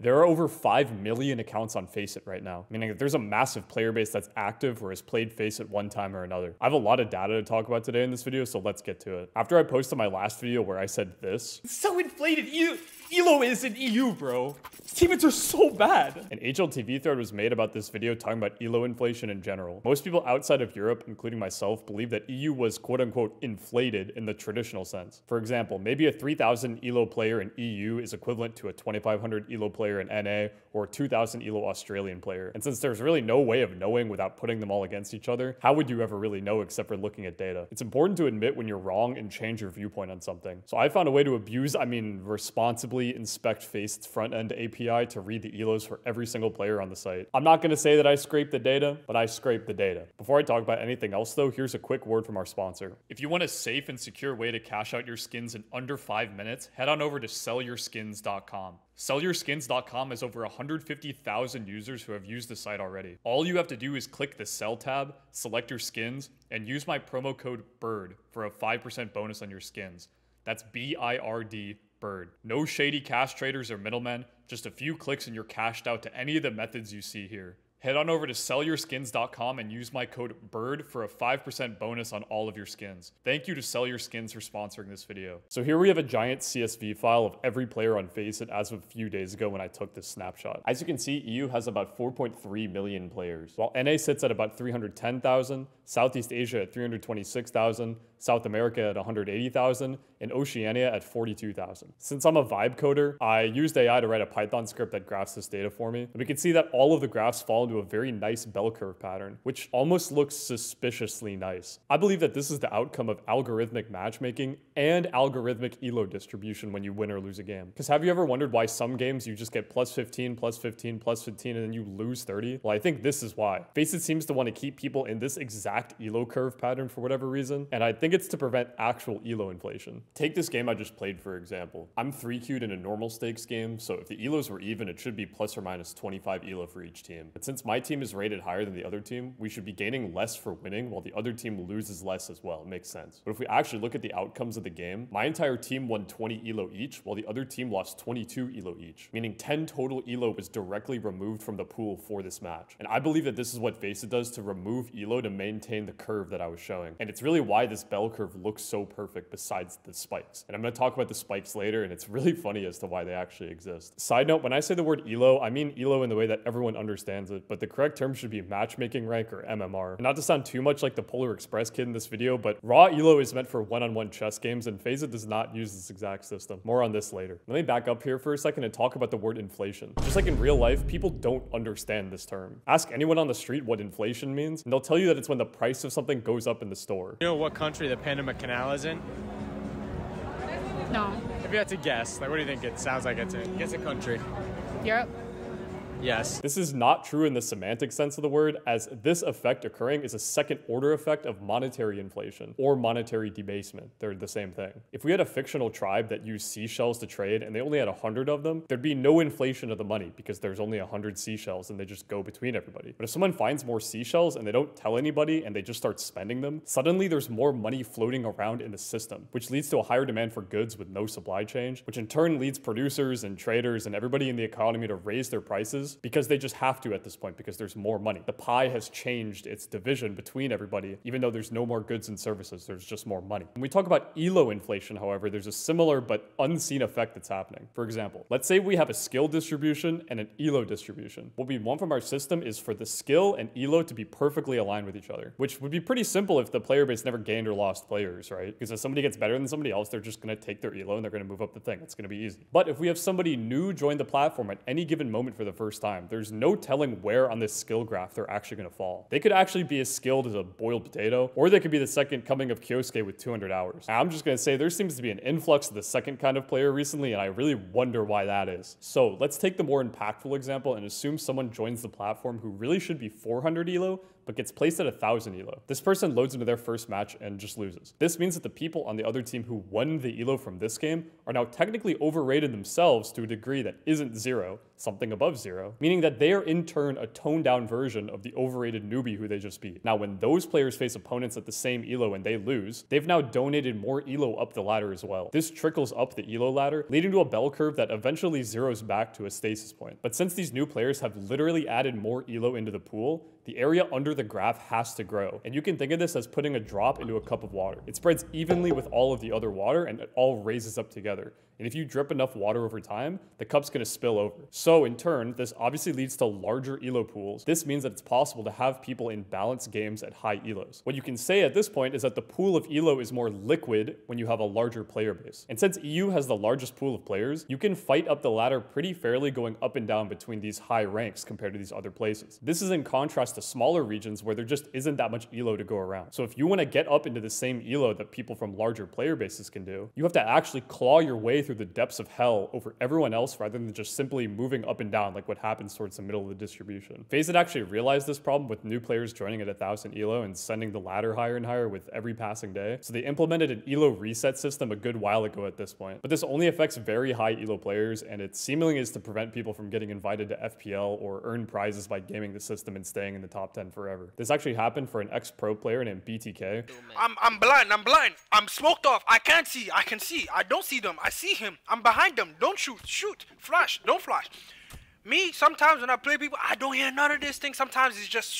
There are over 5 million accounts on Faceit right now, meaning that there's a massive player base that's active or has played Faceit one time or another. I have a lot of data to talk about today in this video, so let's get to it. After I posted my last video where I said this, so inflated, you Elo is in EU, bro. Teammates are so bad. An HLTV thread was made about this video talking about Elo inflation in general. Most people outside of Europe, including myself, believe that EU was quote unquote inflated in the traditional sense. For example, maybe a 3000 Elo player in EU is equivalent to a 2500 Elo player in NA or 2000 Elo Australian player. And since there's really no way of knowing without putting them all against each other, how would you ever really know except for looking at data? It's important to admit when you're wrong and change your viewpoint on something. So I found a way to abuse, I mean, responsibly inspect Faceit's front end API to read the ELOs for every single player on the site. I'm not going to say that I scraped the data, but I scraped the data. Before I talk about anything else though, here's a quick word from our sponsor. If you want a safe and secure way to cash out your skins in under five minutes, head on over to sellyourskins.com. Sellyourskins.com has over 150,000 users who have used the site already. All you have to do is click the Sell tab, select your skins, and use my promo code BIRD for a 5% bonus on your skins. That's B I R D Bird. No shady cash traders or middlemen, just a few clicks and you're cashed out to any of the methods you see here. Head on over to sellyourskins.com and use my code BIRD for a 5% bonus on all of your skins. Thank you to Sell Your Skins for sponsoring this video. So here we have a giant CSV file of every player on Faceit as of a few days ago when I took this snapshot. As you can see, EU has about 4.3 million players, while NA sits at about 310,000, Southeast Asia at 326,000, South America at 180,000, and Oceania at 42,000. Since I'm a vibe coder, I used AI to write a Python script that graphs this data for me. And we can see that all of the graphs fall into a very nice bell curve pattern, which almost looks suspiciously nice. I believe that this is the outcome of algorithmic matchmaking and algorithmic elo distribution when you win or lose a game. Because have you ever wondered why some games you just get plus 15, plus 15, plus 15, and then you lose 30? Well, I think this is why. Faceit seems to want to keep people in this exact elo curve pattern for whatever reason, and I think think it's to prevent actual ELO inflation. Take this game I just played for example. I'm 3 queued in a normal stakes game, so if the ELOs were even, it should be plus or minus 25 ELO for each team. But since my team is rated higher than the other team, we should be gaining less for winning while the other team loses less as well. It makes sense. But if we actually look at the outcomes of the game, my entire team won 20 ELO each, while the other team lost 22 ELO each, meaning 10 total ELO was directly removed from the pool for this match. And I believe that this is what Faceit does to remove ELO to maintain the curve that I was showing. And it's really why this bell curve looks so perfect besides the spikes. And I'm going to talk about the spikes later, and it's really funny as to why they actually exist. Side note, when I say the word ELO, I mean ELO in the way that everyone understands it, but the correct term should be matchmaking rank or MMR. And not to sound too much like the Polar Express kid in this video, but raw ELO is meant for one-on-one -on -one chess games, and Faceit does not use this exact system. More on this later. Let me back up here for a second and talk about the word inflation. Just like in real life, people don't understand this term. Ask anyone on the street what inflation means, and they'll tell you that it's when the price of something goes up in the store. You know what country the Panama Canal is in? No. If you had to guess, like what do you think it sounds like it's in? Guess a country. Europe. Yes. This is not true in the semantic sense of the word, as this effect occurring is a second order effect of monetary inflation or monetary debasement. They're the same thing. If we had a fictional tribe that used seashells to trade and they only had 100 of them, there'd be no inflation of the money because there's only 100 seashells and they just go between everybody. But if someone finds more seashells and they don't tell anybody and they just start spending them, suddenly there's more money floating around in the system, which leads to a higher demand for goods with no supply change, which in turn leads producers and traders and everybody in the economy to raise their prices because they just have to at this point because there's more money. The pie has changed its division between everybody, even though there's no more goods and services, there's just more money. When we talk about ELO inflation, however, there's a similar but unseen effect that's happening. For example, let's say we have a skill distribution and an ELO distribution. What we want from our system is for the skill and ELO to be perfectly aligned with each other, which would be pretty simple if the player base never gained or lost players, right? Because if somebody gets better than somebody else, they're just going to take their ELO and they're going to move up the thing. It's going to be easy. But if we have somebody new join the platform at any given moment for the first first time. There's no telling where on this skill graph they're actually going to fall. They could actually be as skilled as a boiled potato, or they could be the second coming of Kyosuke with 200 hours. I'm just going to say there seems to be an influx of the second kind of player recently, and I really wonder why that is. So let's take the more impactful example and assume someone joins the platform who really should be 400 elo, but gets placed at 1000 elo. This person loads into their first match and just loses. This means that the people on the other team who won the elo from this game are now technically overrated themselves to a degree that isn't zero, something above zero, meaning that they are in turn a toned down version of the overrated newbie who they just beat. Now, when those players face opponents at the same elo and they lose, they've now donated more elo up the ladder as well. This trickles up the elo ladder, leading to a bell curve that eventually zeroes back to a stasis point. But since these new players have literally added more elo into the pool, the area under the graph has to grow. And you can think of this as putting a drop into a cup of water. It spreads evenly with all of the other water and it all raises up together. And if you drip enough water over time, the cup's gonna spill over. So in turn, this obviously leads to larger elo pools. This means that it's possible to have people in balanced games at high elos. What you can say at this point is that the pool of elo is more liquid when you have a larger player base. And since EU has the largest pool of players, you can fight up the ladder pretty fairly going up and down between these high ranks compared to these other places. This is in contrast to smaller regions where there just isn't that much elo to go around. So if you wanna get up into the same elo that people from larger player bases can do, you have to actually claw your way through the depths of hell over everyone else rather than just simply moving up and down like what happens towards the middle of the distribution. FACEIT actually realized this problem with new players joining at 1000 elo and sending the ladder higher and higher with every passing day. So they implemented an elo reset system a good while ago at this point. But this only affects very high elo players and it seemingly is to prevent people from getting invited to FPL or earn prizes by gaming the system and staying in the top 10 forever. This actually happened for an ex-pro player named BTK. I'm I'm blind. I'm blind. I'm smoked off. I can't see. I can see. I don't see them. I see him. I'm behind them. Don't shoot. Shoot. Flash. Don't flash. Me, sometimes when I play people, I don't hear none of this thing. Sometimes it's just.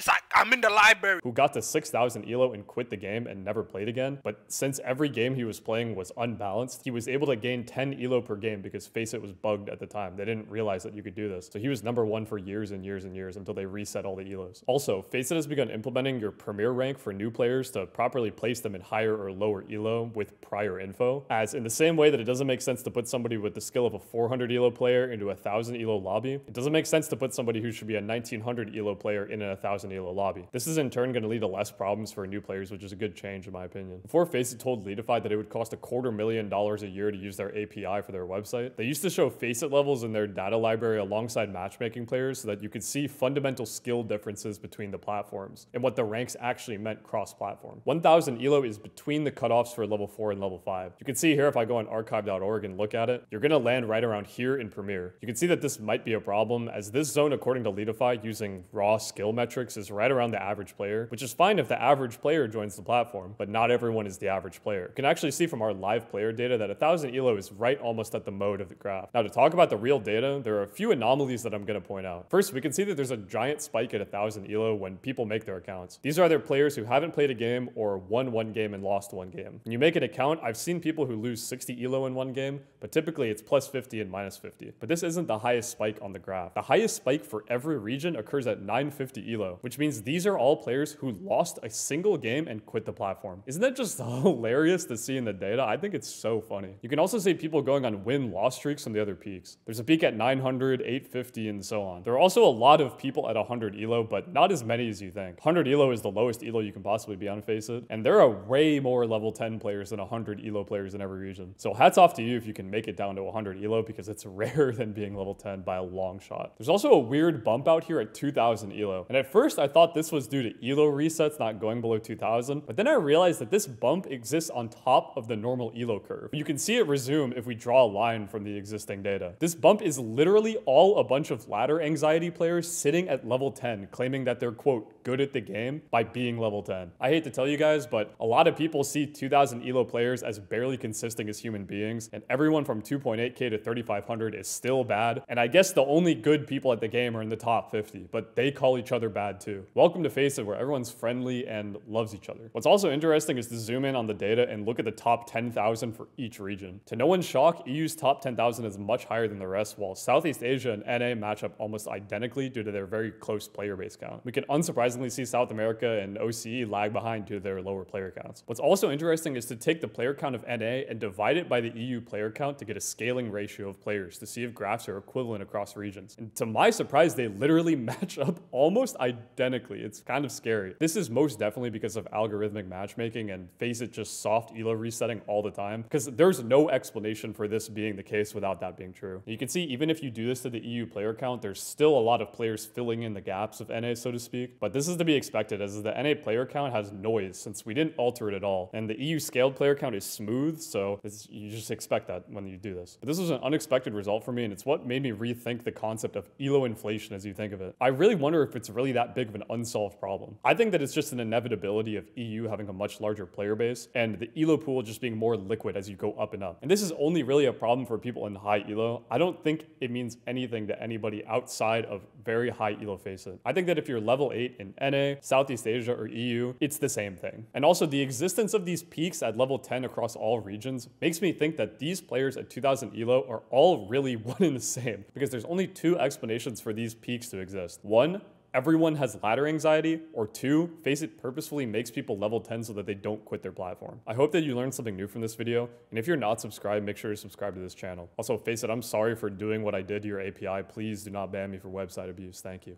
It's like I'm in the library. who got to 6,000 elo and quit the game and never played again. But since every game he was playing was unbalanced, he was able to gain 10 elo per game because FACEIT was bugged at the time. They didn't realize that you could do this. So he was number one for years and years and years until they reset all the elos. Also, FACEIT has begun implementing your premier rank for new players to properly place them in higher or lower elo with prior info. As in the same way that it doesn't make sense to put somebody with the skill of a 400 elo player into a 1000 elo lobby, it doesn't make sense to put somebody who should be a 1900 elo player in a 1000 lobby. This is in turn going to lead to less problems for new players, which is a good change in my opinion. Before FACEIT told Leetify that it would cost a quarter million dollars a year to use their API for their website, they used to show FACEIT levels in their data library alongside matchmaking players so that you could see fundamental skill differences between the platforms and what the ranks actually meant cross-platform. 1000 ELO is between the cutoffs for level 4 and level 5. You can see here if I go on archive.org and look at it, you're going to land right around here in Premier. You can see that this might be a problem as this zone according to Leetify using raw skill metrics is right around the average player, which is fine if the average player joins the platform, but not everyone is the average player. You can actually see from our live player data that 1000 ELO is right almost at the mode of the graph. Now to talk about the real data, there are a few anomalies that I'm going to point out. First, we can see that there's a giant spike at 1000 ELO when people make their accounts. These are either players who haven't played a game or won one game and lost one game. When you make an account, I've seen people who lose 60 ELO in one game, but typically it's plus 50 and minus 50. But this isn't the highest spike on the graph. The highest spike for every region occurs at 950 ELO, which means these are all players who lost a single game and quit the platform. Isn't that just hilarious to see in the data? I think it's so funny. You can also see people going on win-loss streaks from the other peaks. There's a peak at 900, 850, and so on. There are also a lot of people at 100 ELO, but not as many as you think. 100 ELO is the lowest ELO you can possibly be on FACEIT, and there are way more level 10 players than 100 ELO players in every region. So hats off to you if you can make it down to 100 ELO because it's rarer than being level 10 by a long shot. There's also a weird bump out here at 2000 ELO, and at first I thought this was due to ELO resets not going below 2000, but then I realized that this bump exists on top of the normal ELO curve. You can see it resume if we draw a line from the existing data. This bump is literally all a bunch of ladder anxiety players sitting at level 10 claiming that they're quote good at the game by being level 10. I hate to tell you guys, but a lot of people see 2000 ELO players as barely consisting as human beings, and everyone from 2.8k to 3500 is still bad. And I guess the only good people at the game are in the top 50, but they call each other bad too. Welcome to FACEIT where everyone's friendly and loves each other. What's also interesting is to zoom in on the data and look at the top 10,000 for each region. To no one's shock, EU's top 10,000 is much higher than the rest, while Southeast Asia and NA match up almost identically due to their very close player base count. We can unsurprisingly see South America and OCE lag behind due to their lower player counts. What's also interesting is to take the player count of NA and divide it by the EU player count to get a scaling ratio of players to see if graphs are equivalent across regions. And to my surprise, they literally match up almost identically. It's kind of scary. This is most definitely because of algorithmic matchmaking and FACEIT just soft elo resetting all the time because there's no explanation for this being the case without that being true. You can see even if you do this to the EU player count, there's still a lot of players filling in the gaps of NA, so to speak. But this is to be expected as the NA player count has noise since we didn't alter it at all. And the EU scaled player count is smooth, so you just expect that when you do this. But this was an unexpected result for me, and it's what made me rethink the concept of ELO inflation as you think of it. I really wonder if it's really that big of an unsolved problem. I think that it's just an inevitability of EU having a much larger player base and the ELO pool just being more liquid as you go up and up. And this is only really a problem for people in high ELO. I don't think it means anything to anybody outside of very high ELO FACEIT. I think that if you're level 8 in NA, Southeast Asia, or EU, it's the same thing. And also the existence of these peaks at level 10 across all regions makes me think that these players at 2000 ELO are all really one and the same because there's only two explanations for these peaks to exist. One, everyone has ladder anxiety, or two, FACEIT purposefully makes people level 10 so that they don't quit their platform. I hope that you learned something new from this video, and if you're not subscribed, make sure to subscribe to this channel. Also, FACEIT, I'm sorry for doing what I did to your API. Please do not ban me for website abuse. Thank you.